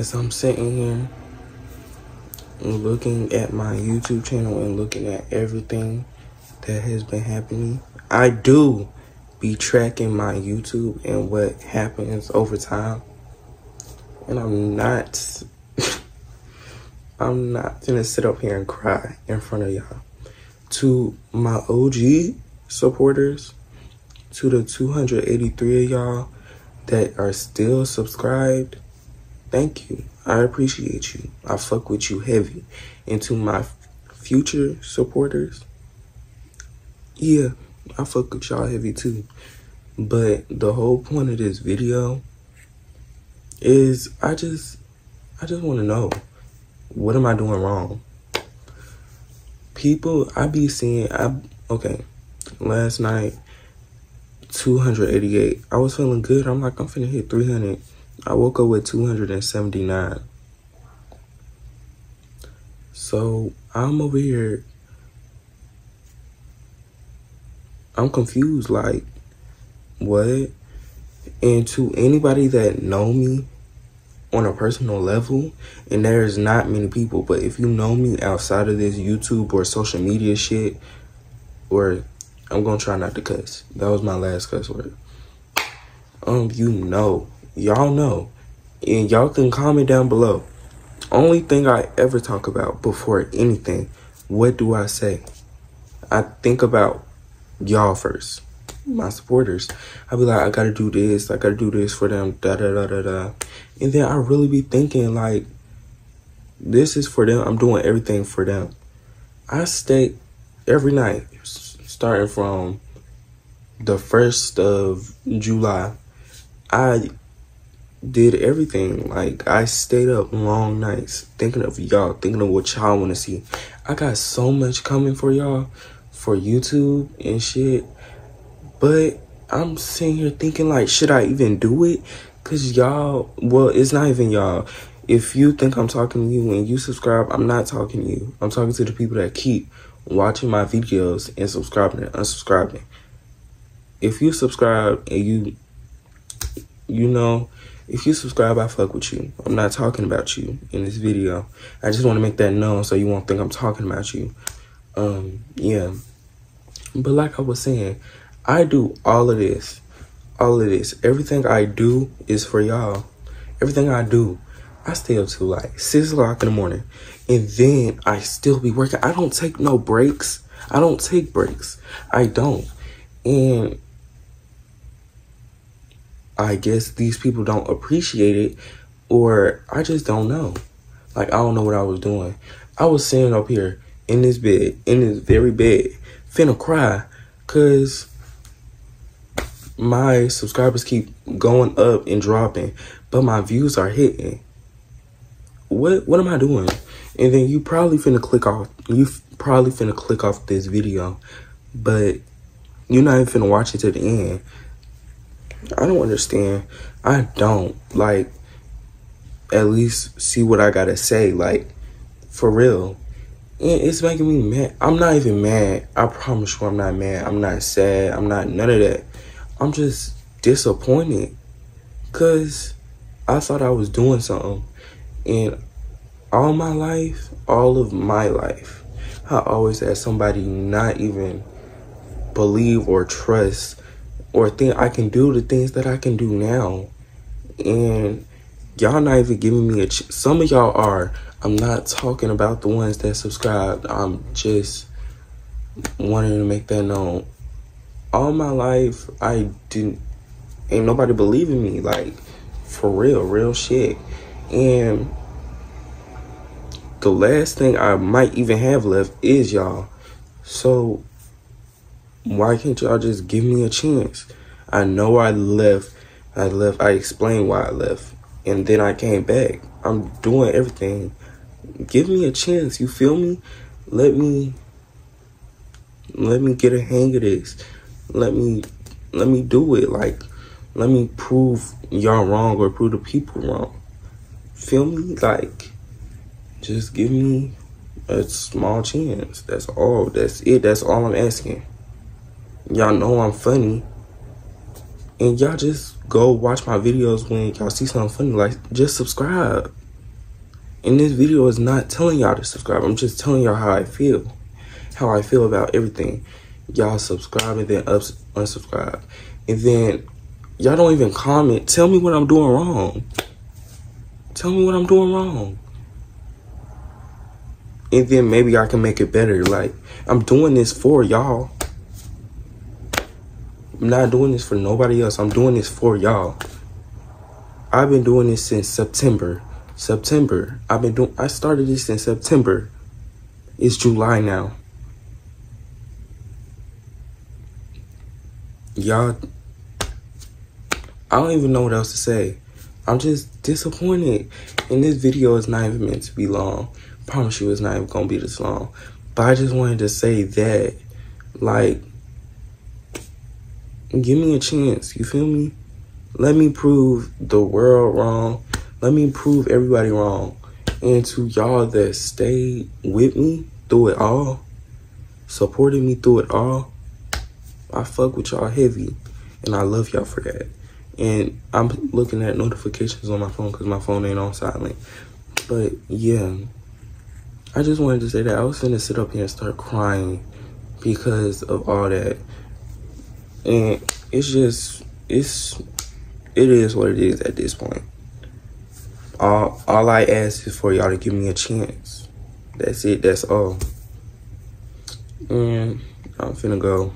as I'm sitting here and looking at my YouTube channel and looking at everything that has been happening, I do be tracking my YouTube and what happens over time. And I'm not I'm not gonna sit up here and cry in front of y'all. To my OG supporters, to the 283 of y'all that are still subscribed, thank you. I appreciate you. I fuck with you heavy. And to my future supporters, yeah, I fuck with y'all heavy too. But the whole point of this video is I just I just want to know what am I doing wrong? People, I be seeing, I, okay, last night, 288. I was feeling good. I'm like, I'm finna hit 300. I woke up with 279. So I'm over here. I'm confused. Like, what? And to anybody that know me on a personal level, and there's not many people, but if you know me outside of this YouTube or social media shit, or I'm gonna try not to cuss. That was my last cuss word. Um, you know, y'all know, and y'all can comment down below. Only thing I ever talk about before anything, what do I say? I think about y'all first my supporters. I'd be like, I gotta do this, I gotta do this for them, da da da da da. And then I really be thinking like, this is for them. I'm doing everything for them. I stay every night, starting from the first of July. I did everything. Like I stayed up long nights thinking of y'all, thinking of what y'all want to see. I got so much coming for y'all for YouTube and shit. But I'm sitting here thinking like, should I even do it? Cause y'all, well, it's not even y'all. If you think I'm talking to you and you subscribe, I'm not talking to you. I'm talking to the people that keep watching my videos and subscribing and unsubscribing. If you subscribe and you, you know, if you subscribe, I fuck with you. I'm not talking about you in this video. I just want to make that known so you won't think I'm talking about you. Um, yeah. But like I was saying, I do all of this. All of this. Everything I do is for y'all. Everything I do. I stay up till like 6 o'clock in the morning. And then I still be working. I don't take no breaks. I don't take breaks. I don't. And I guess these people don't appreciate it. Or I just don't know. Like, I don't know what I was doing. I was sitting up here in this bed, in this very bed, finna cry. Cause my subscribers keep going up and dropping, but my views are hitting. What what am I doing? And then you probably finna click off. You probably finna click off this video, but you're not even finna watch it to the end. I don't understand. I don't like. At least see what I gotta say, like for real. And it's making me mad. I'm not even mad. I promise you, I'm not mad. I'm not sad. I'm not none of that. I'm just disappointed because I thought I was doing something. And all my life, all of my life, I always had somebody not even believe or trust or think I can do the things that I can do now. And y'all not even giving me a ch- some of y'all are. I'm not talking about the ones that subscribed. I'm just wanting to make that known all my life I didn't ain't nobody believing me like for real real shit and the last thing I might even have left is y'all so why can't y'all just give me a chance I know I left I left I explained why I left and then I came back I'm doing everything give me a chance you feel me let me let me get a hang of this let me let me do it. Like let me prove y'all wrong or prove the people wrong. Feel me? Like just give me a small chance. That's all. That's it. That's all I'm asking. Y'all know I'm funny. And y'all just go watch my videos when y'all see something funny. Like just subscribe. And this video is not telling y'all to subscribe. I'm just telling y'all how I feel. How I feel about everything. Y'all subscribe and then ups unsubscribe. And then y'all don't even comment. Tell me what I'm doing wrong. Tell me what I'm doing wrong. And then maybe I can make it better. Like, I'm doing this for y'all. I'm not doing this for nobody else. I'm doing this for y'all. I've been doing this since September. September. I've been doing I started this in September. It's July now. Y'all I don't even know what else to say. I'm just disappointed. And this video is not even meant to be long. I promise you it's not even gonna be this long. But I just wanted to say that like give me a chance, you feel me? Let me prove the world wrong let me prove everybody wrong. And to y'all that stayed with me through it all, supported me through it all, I fuck with y'all heavy. And I love y'all for that. And I'm looking at notifications on my phone because my phone ain't on silent. But yeah, I just wanted to say that I was gonna sit up here and start crying because of all that. And it's just, it's, it is what it is at this point all all I ask is for y'all to give me a chance. That's it. That's all. And I'm finna go.